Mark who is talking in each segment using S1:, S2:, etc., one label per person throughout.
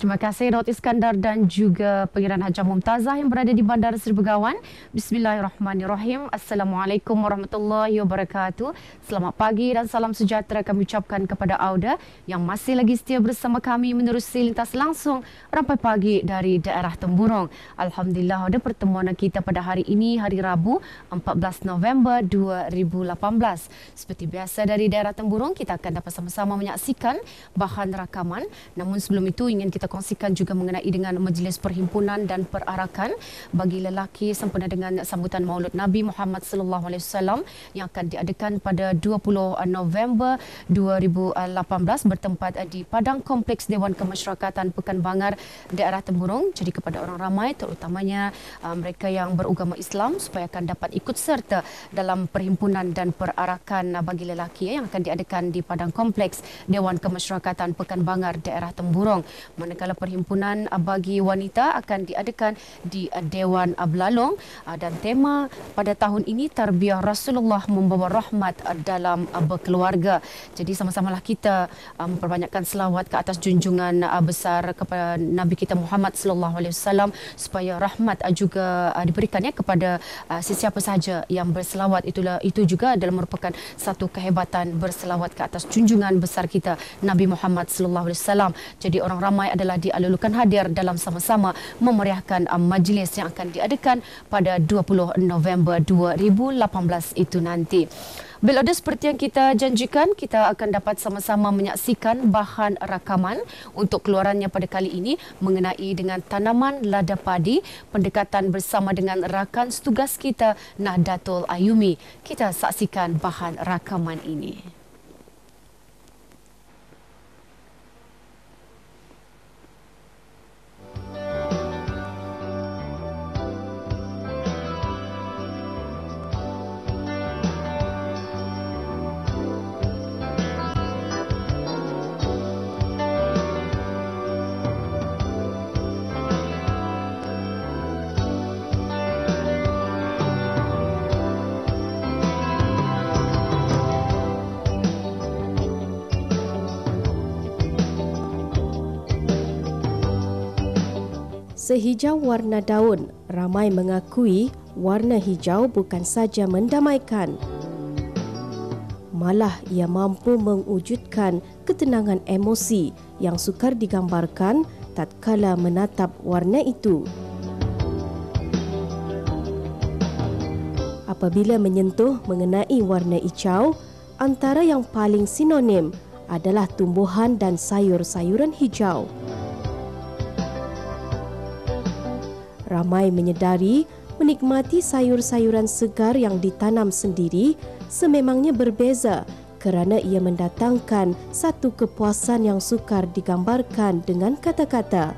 S1: Terima kasih Daud Iskandar dan juga Pengiran Haji Mumtazah yang berada di Bandar Seri Begawan. Bismillahirrahmanirrahim. Assalamualaikum warahmatullahi wabarakatuh. Selamat pagi dan salam sejahtera kami ucapkan kepada Auda yang masih lagi setia bersama kami menerusi lintas langsung rampai pagi dari daerah Temburong. Alhamdulillah ada pertemuan kita pada hari ini hari Rabu 14 November 2018. Seperti biasa dari daerah Temburong kita akan dapat sama-sama menyaksikan bahan rakaman. Namun sebelum itu ingin kita kongsikan juga mengenai dengan Majlis Perhimpunan dan Perarakan bagi lelaki sempena dengan sambutan Maulud Nabi Muhammad sallallahu alaihi wasallam yang akan diadakan pada 20 November 2018 bertempat di Padang Kompleks Dewan Kemasyarakatan Pekan Bangar daerah Temburong. Jadi kepada orang ramai terutamanya uh, mereka yang beragama Islam supaya akan dapat ikut serta dalam perhimpunan dan perarakan uh, bagi lelaki yang akan diadakan di Padang Kompleks Dewan Kemasyarakatan Pekan Bangar daerah Temburong. Manakala manakala perhimpunan bagi wanita akan diadakan di Dewan Belalong dan tema pada tahun ini tarbiyah Rasulullah membawa rahmat dalam berkeluarga. Jadi sama-samalah kita memperbanyakkan selawat ke atas junjungan besar kepada Nabi kita Muhammad sallallahu alaihi wasallam supaya rahmat juga diberikan ya kepada sesiapa sahaja yang berselawat itulah itu juga adalah merupakan satu kehebatan berselawat ke atas junjungan besar kita Nabi Muhammad sallallahu alaihi wasallam. Jadi orang ramai adalah telah dialulukan hadir dalam sama-sama memeriahkan um, majlis yang akan diadakan pada 20 November 2018 itu nanti. Bila ada seperti yang kita janjikan, kita akan dapat sama-sama menyaksikan bahan rakaman untuk keluarannya pada kali ini mengenai dengan tanaman lada padi, pendekatan bersama dengan rakan setugas kita Nahdatul Ayumi. Kita saksikan bahan rakaman ini.
S2: Sehijau warna daun, ramai mengakui warna hijau bukan saja mendamaikan. Malah ia mampu mewujudkan ketenangan emosi yang sukar digambarkan tatkala menatap warna itu. Apabila menyentuh mengenai warna hijau, antara yang paling sinonim adalah tumbuhan dan sayur-sayuran hijau. Ramai menyedari menikmati sayur-sayuran segar yang ditanam sendiri sememangnya berbeza kerana ia mendatangkan satu kepuasan yang sukar digambarkan dengan kata-kata.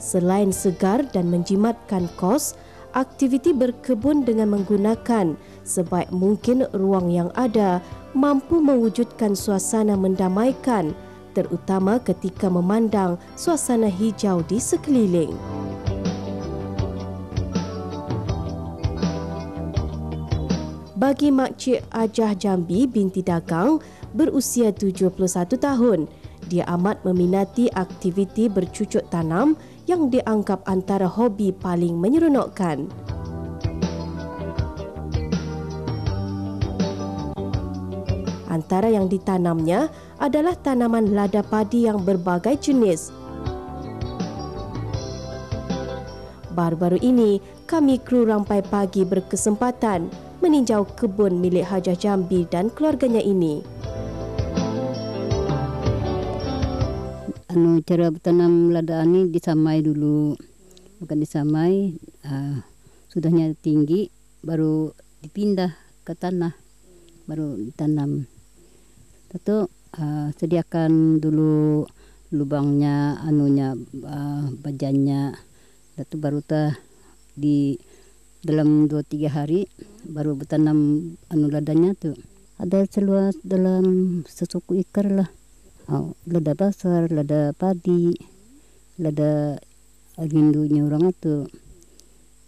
S2: Selain segar dan menjimatkan kos, aktiviti berkebun dengan menggunakan sebaik mungkin ruang yang ada mampu mewujudkan suasana mendamaikan terutama ketika memandang suasana hijau di sekeliling. Bagi Makcik Ajah Jambi binti Dagang berusia 71 tahun, dia amat meminati aktiviti bercucuk tanam yang dianggap antara hobi paling menyeronokkan. Antara yang ditanamnya adalah tanaman lada padi yang berbagai jenis. Baru-baru ini, kami kru Rampai Pagi berkesempatan meninjau kebun milik Hajah Jambi dan keluarganya ini.
S3: Anu cara bertanam lada ini disamai dulu. Bukan disamai, uh, sudahnya tinggi, baru dipindah ke tanah, baru ditanam. Tentu uh, sediakan dulu lubangnya anunya uh, bajannya. Itu baru tah di dalam dua tiga hari baru bertanam anu ladanya tuh ada seluas dalam sesuku ikar lah. Oh, lada basar lada padi lada gindunya orang itu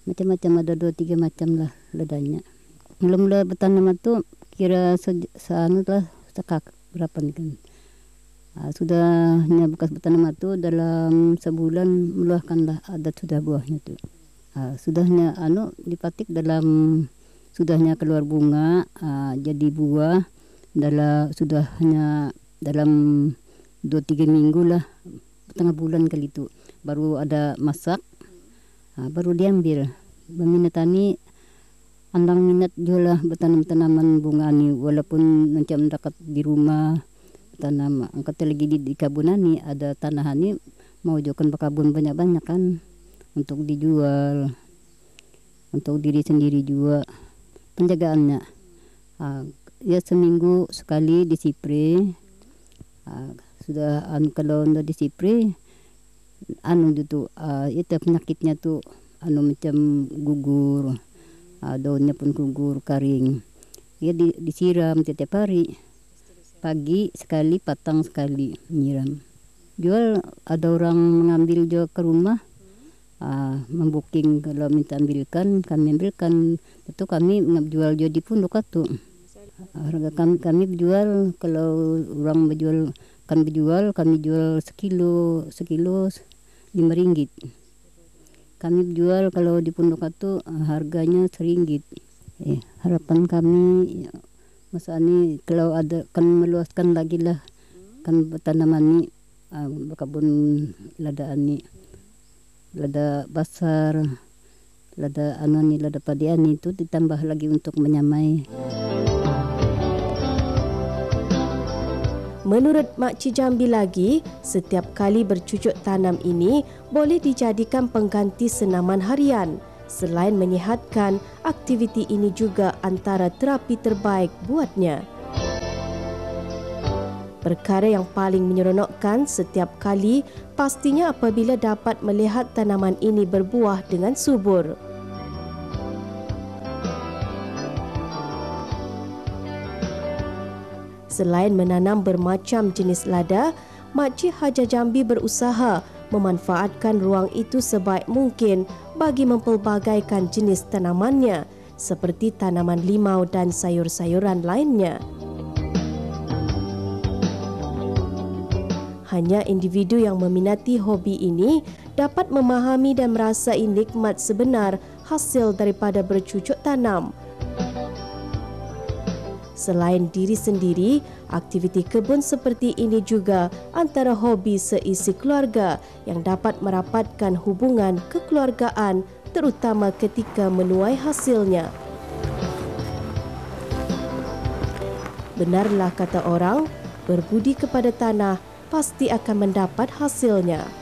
S3: macam-macam ada dua tiga macam lah ladanya mula-mula bertanam itu kira se, se anu lah sekak berapa nih kan. Uh, sudahnya bekas bertanam itu dalam sebulan meluahkanlah adat sudah buahnya tu. Uh, sudahnya anu dipatik dalam sudahnya keluar bunga uh, jadi buah dalam sudahnya dalam dua tiga minggu lah tengah bulan kali itu baru ada masak uh, baru diambil. Berminat tani andang minat jualah bertanam tanaman bunga ni. Walaupun macam dekat di rumah tanam angkat lagi di, di kabunan ni ada tanah ni mau jualan kebun banyak-banyak kan. Untuk dijual untuk diri sendiri juga penjagaannya uh, ya seminggu sekali disipre uh, sudah anu kalau udah disipre anu itu uh, itu penyakitnya tuh anu macam gugur uh, daunnya pun gugur kering. Ya di, disiram setiap hari. Pagi sekali patang sekali nyiram jual ada orang mengambil jual ke rumah uh, membooking kalau minta ambilkan kami ambilkan. Itu kami jual jual di pondok itu harga kami kami jual kalau orang berjual kan berjual kami jual sekilo sekilo lima ringgit kami jual kalau di pondok itu harganya seringgit eh, harapan kami masa ni kalau ada kan meluaskan lagi lah kan tanaman ni uh, kebun lada ni lada basar lada anu ni lada padi ni itu ditambah lagi untuk menyamai
S2: Menurut Makcik Jambi lagi, setiap kali bercucuk tanam ini boleh dijadikan pengganti senaman harian. Selain menyihatkan, aktiviti ini juga antara terapi terbaik buatnya. Perkara yang paling menyeronokkan setiap kali pastinya apabila dapat melihat tanaman ini berbuah dengan subur. Selain menanam bermacam jenis lada, Makcik Haja Jambi berusaha memanfaatkan ruang itu sebaik mungkin bagi mempelbagaikan jenis tanamannya seperti tanaman limau dan sayur-sayuran lainnya. Hanya individu yang meminati hobi ini dapat memahami dan merasai nikmat sebenar hasil daripada bercucuk tanam. Selain diri sendiri, aktiviti kebun seperti ini juga antara hobi seisi keluarga yang dapat merapatkan hubungan kekeluargaan terutama ketika menuai hasilnya. Benarlah kata orang, berbudi kepada tanah pasti akan mendapat hasilnya.